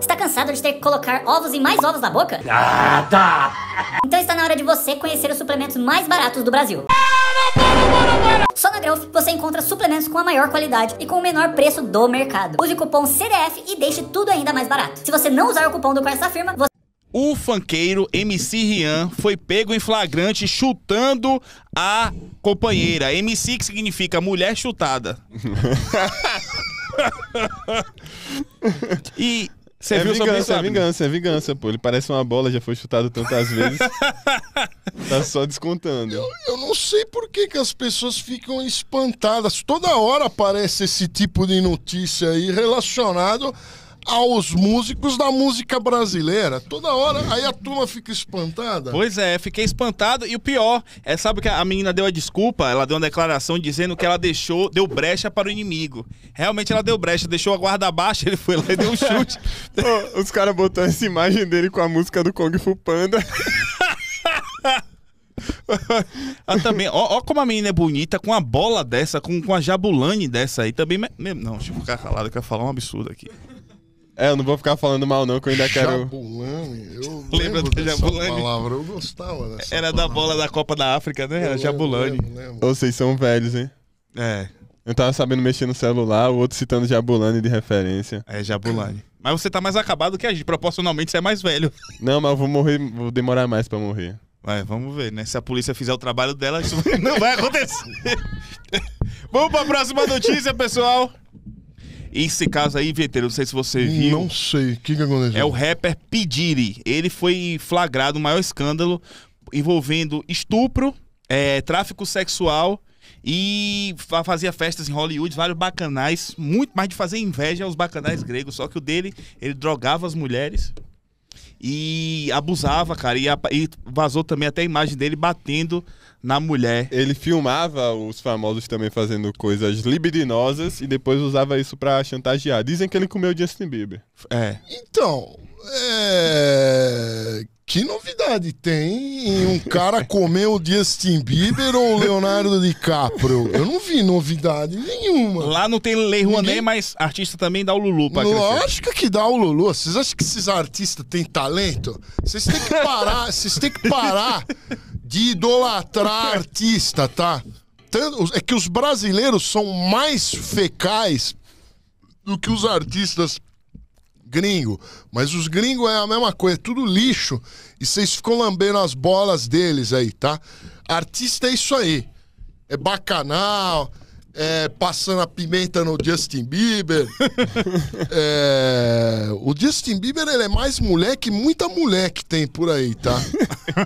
Está cansado de ter que colocar ovos e mais ovos na boca? Ah, tá! Então está na hora de você conhecer os suplementos mais baratos do Brasil. Só na Growth você encontra suplementos com a maior qualidade e com o menor preço do mercado. Use o cupom CDF e deixe tudo ainda mais barato. Se você não usar o cupom do Quartzo Firma, você O funkeiro MC Rian foi pego em flagrante chutando a companheira. MC que significa mulher chutada. e você é viu sobre vingança, isso? é vingança, é vingança, pô. Ele parece uma bola, já foi chutado tantas vezes. tá só descontando. Eu não sei por que, que as pessoas ficam espantadas. Toda hora aparece esse tipo de notícia aí relacionado aos músicos da música brasileira. Toda hora, aí a turma fica espantada. Pois é, fiquei espantado. E o pior, é, sabe que a menina deu a desculpa? Ela deu uma declaração dizendo que ela deixou, deu brecha para o inimigo. Realmente ela deu brecha, deixou a guarda baixa, ele foi lá e deu um chute. Os caras botou essa imagem dele com a música do Kung Fu Panda. Ah, também, ó, ó como a menina é bonita, com a bola dessa, com, com a jabulane dessa aí também. me- me- Não, deixa eu ficar calado que eu ia falar um absurdo aqui. É, eu não vou ficar falando mal não, que eu ainda quero... Jabulani, eu Lembra lembro da dessa Jabulani? palavra, eu gostava dessa Era da palavra. bola da Copa da África, né? Eu Era lembro, jabulane. lembro, lembro. Ô, Vocês são velhos, hein? É, Eu tava sabendo mexer no celular, o outro citando Jabulani de referência. é jabulane. Mas você tá mais acabado que a gente, proporcionalmente você é mais velho. Não, mas eu vou morrer, vou demorar mais pra morrer. Vai, vamos ver, né? Se a polícia fizer o trabalho dela, isso não vai acontecer. vamos pra próxima notícia, pessoal. Esse caso aí, Vieteiro, não sei se você viu. Não sei, o que, que aconteceu? É o rapper Pediri. Ele foi flagrado no maior escândalo envolvendo estupro, é, tráfico sexual e fa- fazia festas em Hollywood, vários bacanais, muito mais de fazer inveja aos bacanais gregos. Só que o dele, ele drogava as mulheres e abusava, cara. E, apa- e vazou também até a imagem dele batendo na mulher. Ele filmava os famosos também fazendo coisas libidinosas e depois usava isso pra chantagear. Dizem que ele comeu Justin Bieber. É. Então, é... que novidade tem em um cara comer o Justin Bieber ou o Leonardo DiCaprio? Eu não vi novidade nenhuma. Lá não tem Lei Rouanet, Ninguém- mas artista também dá o Lulu pra crescer. Lógico que dá o Lulu. Vocês acham que esses artistas têm talento? Vocês têm que parar, vocês têm que parar de idolatrar artista, tá? É que os brasileiros são mais fecais do que os artistas gringo. Mas os gringos é a mesma coisa, é tudo lixo. E vocês ficam lambendo as bolas deles aí, tá? Artista é isso aí. É bacanal, é passando a pimenta no Justin Bieber. É, O Justin Bieber, ele é mais mulher que muita mulher que tem por aí, tá?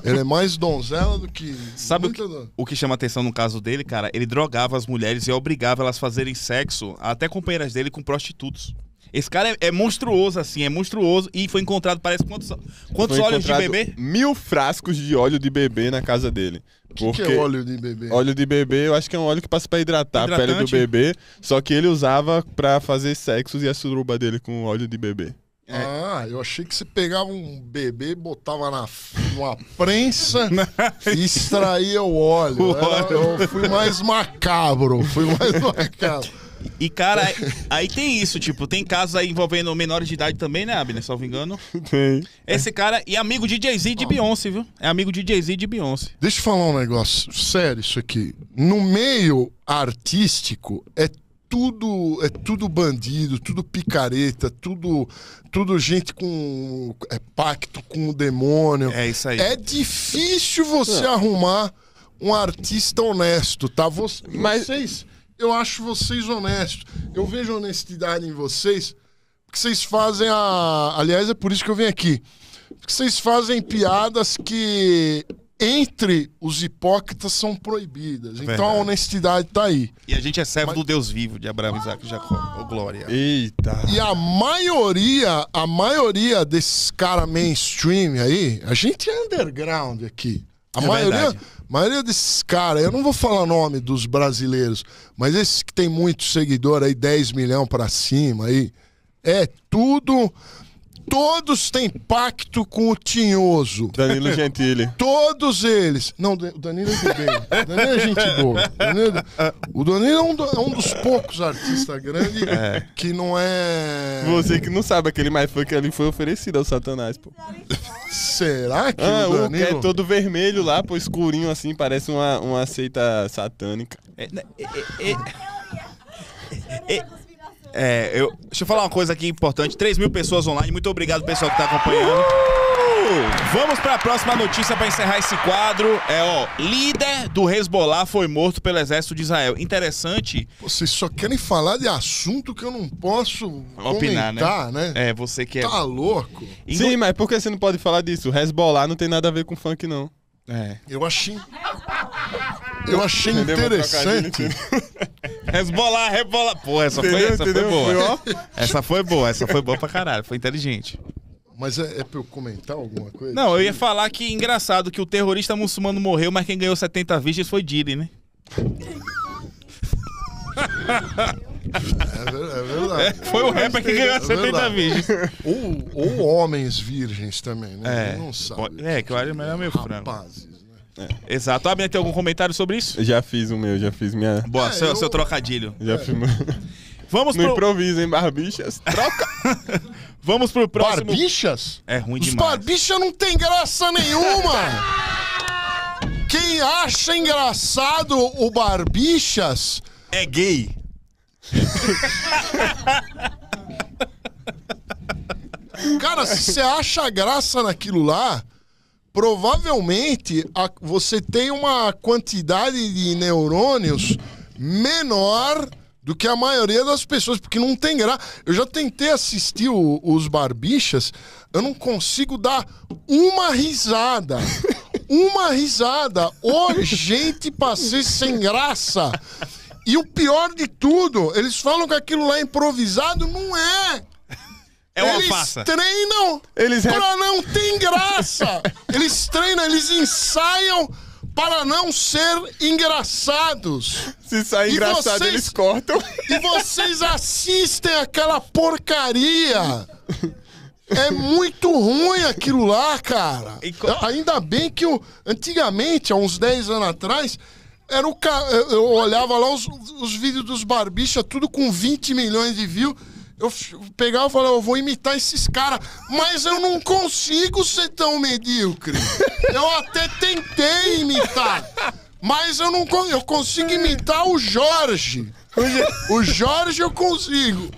Ele é mais donzela do que. Sabe o muita que, don- o que chama atenção no caso dele, cara? Ele drogava as mulheres e obrigava elas a fazerem sexo, até companheiras dele, com prostitutos. Esse cara é, é monstruoso, assim, é monstruoso. E foi encontrado, parece, quantos, quantos Foi olhos de bebê? Mil frascos de óleo de bebê na casa dele. O que, que é óleo de bebê? óleo de bebê, eu acho que é um óleo que passa pra hidratar a pele do Hidratante. bebê. Só que ele usava pra fazer sexos e a suruba dele com óleo de bebê. Ah, eu achei que você pegava um bebê, botava na, numa prensa e extraía o óleo. O Era- óleo. eu fui mais macabro, fui mais macabro. E, cara, aí, aí tem isso, tipo, tem casos aí envolvendo menores de idade também, né, Abner? Salvo engano. Tem. Esse cara e amigo de Jay-Z e de Beyoncé, viu? É amigo de Jay-Z e de Beyoncé. Deixa eu falar um negócio sério isso aqui. No meio artístico é tudo é tudo bandido, tudo picareta, tudo tudo gente com é, pacto com o demônio. É isso aí. É difícil você arrumar um artista honesto, tá? Vo- Mas- Vocês, eu acho vocês honestos. Eu vejo honestidade em vocês, porque vocês fazem a. Aliás, é por isso que eu venho aqui. Porque vocês fazem piadas que entre os hipócritas são proibidas. Então a honestidade tá aí. E a gente é servo do Deus vivo, de Abraão, Isaac e Jacó. Ô, glória. Eita. E a maioria, a maioria desses caras mainstream aí, a gente é underground aqui. A É maioria, verdade. maioria desses caras, eu não vou falar o nome dos brasileiros, mas esses que tem muito seguidor aí, 10 milhões pra cima aí, é tudo Todos têm pacto com o Tinhoso. Danilo Gentili. Todos eles. Não, o Danilo é de bem. O Danilo é gente boa. O Danilo, o Danilo é, um do- é um dos poucos artistas grandes que não é. Você que não sabe, aquele mais funk ali foi oferecido ao Satanás, pô. Será que Ah, o o que Danilo. é todo vermelho lá, pô, escurinho assim, parece uma, uma seita satânica. É, né, é, é, é, é, eu, deixa eu falar uma coisa aqui importante. 3 mil pessoas online. Muito obrigado, pessoal que tá acompanhando. Vamos pra próxima notícia pra encerrar esse quadro. É, ó, líder do Hezbollah foi morto pelo exército de Israel. Interessante Vocês só querem falar de assunto que eu não posso opinar, né? comentar, né? É, você que é. Tá louco? Sim, mas por que você não pode falar disso? O Hezbollah não tem nada a ver com funk, não. É. Eu achei. Eu achei Entendeu interessante. Hezbollah, Hezbollah. Pô, essa, foi, Entendeu? essa Entendeu? foi Foi, boa. ó. Essa foi boa, essa foi boa pra caralho. Foi inteligente. Mas é, é pra eu comentar alguma coisa? Não, eu ia falar que engraçado que o terrorista muçulmano morreu, mas quem ganhou 70 vídeos foi Diri, né? É, é verdade. Foi o rapper que ganhou É 70 verdade. vídeos. Ou, ou homens virgens também, né? É, Não sabe. é, que eu acho melhor meu frango. Rapazes, né? Exato. Abner, tem algum comentário sobre isso? Já fiz o meu, já fiz minha. Boa, É, seu, eu- seu trocadilho. Já fiz meu... Vamos No pro, improviso, hein, barbichas? Troca! vamos pro próximo. Barbichas? É ruim Os demais. barbichas não tem graça nenhuma! Quem acha engraçado o Barbichas É gay. Cara, se você acha graça naquilo lá, provavelmente a- você tem uma quantidade de neurônios menor do que a maioria das pessoas, porque não tem graça. Eu já tentei assistir o- os Barbichas, eu não consigo dar uma risada. Uma risada. Ô, gente, passei sem graça. E o pior de tudo, eles falam que aquilo lá é improvisado, não é. É uma eles farsa. treinam Eles rep- para não ter graça. eles treinam, eles ensaiam para não ser engraçados. Se sair E engraçado, vocês- eles cortam. E vocês assistem aquela porcaria. É muito ruim aquilo lá, cara. E co- Ainda bem que o, antigamente, há uns 10 anos atrás, era o ca... eu eu olhava lá os, os vídeos dos barbichas, tudo com 20 milhões de views. Eu pegava e falava, eu vou imitar esses caras, mas eu não consigo ser tão medíocre. Eu até tentei imitar, mas eu não con- eu consigo imitar o Jorge. O Jorge eu consigo.